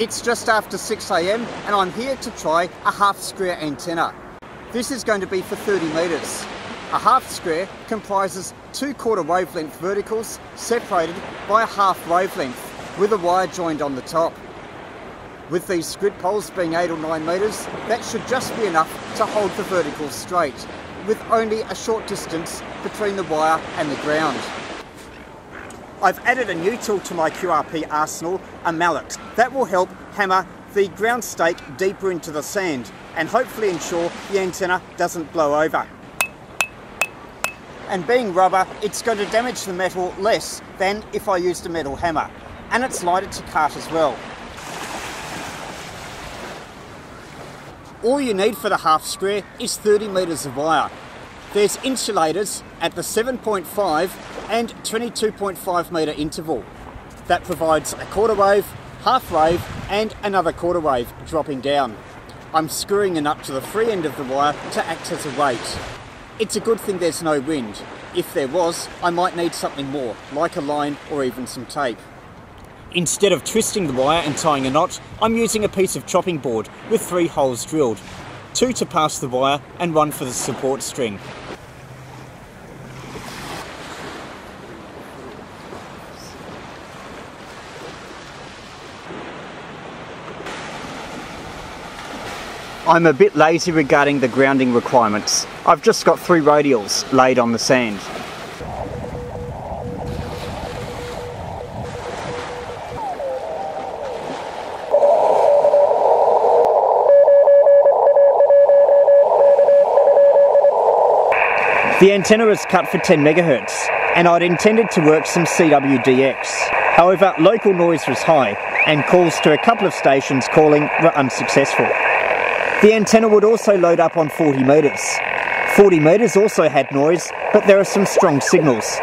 It's just after 6am and I'm here to try a half square antenna. This is going to be for 30 metres. A half square comprises two quarter wavelength verticals separated by a half wavelength with a wire joined on the top. With these squid poles being 8 or 9 metres, that should just be enough to hold the verticals straight, with only a short distance between the wire and the ground. I've added a new tool to my QRP arsenal, a mallet. That will help hammer the ground stake deeper into the sand and hopefully ensure the antenna doesn't blow over. And being rubber, it's going to damage the metal less than if I used a metal hammer. And it's lighter to cut as well. All you need for the half square is 30 metres of wire. There's insulators at the 7.5 and 22.5 metre interval. That provides a quarter wave, half wave and another quarter wave dropping down. I'm screwing a nut to the free end of the wire to act as a weight. It's a good thing there's no wind. If there was, I might need something more, like a line or even some tape. Instead of twisting the wire and tying a knot, I'm using a piece of chopping board with three holes drilled. Two to pass the wire and one for the support string. I'm a bit lazy regarding the grounding requirements. I've just got three radials laid on the sand. The antenna is cut for 10 megahertz, and I'd intended to work some CWDX. However, local noise was high, and calls to a couple of stations calling were unsuccessful. The antenna would also load up on 40 metres. 40 metres also had noise, but there are some strong signals.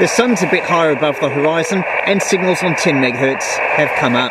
The sun's a bit higher above the horizon and signals on 10 MHz have come up.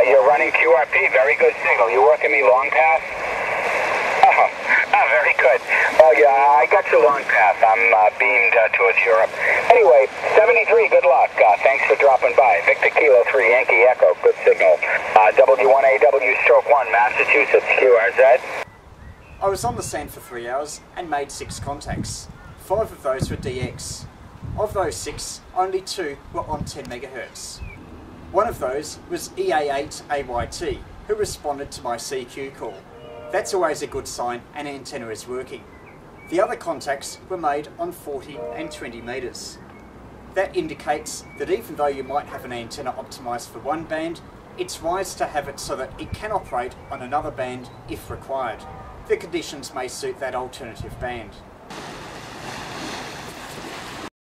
Uh, you're running QRP. Very good signal. You working me long path? Oh, uh, very good. Oh yeah, I got your long path. I'm uh, beamed uh, towards Europe. Anyway, 73, good luck. Uh, thanks for dropping by. Victor Kilo 3, Yankee Echo, good signal. W1AW stroke 1, Massachusetts, QRZ. I was on the sand for three hours and made six contacts. Five of those were DX. Of those six, only two were on 10 megahertz. One of those was EA8AYT, who responded to my CQ call. That's always a good sign an antenna is working. The other contacts were made on 40 and 20 metres. That indicates that even though you might have an antenna optimised for one band, it's wise to have it so that it can operate on another band if required. The conditions may suit that alternative band.